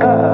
uh...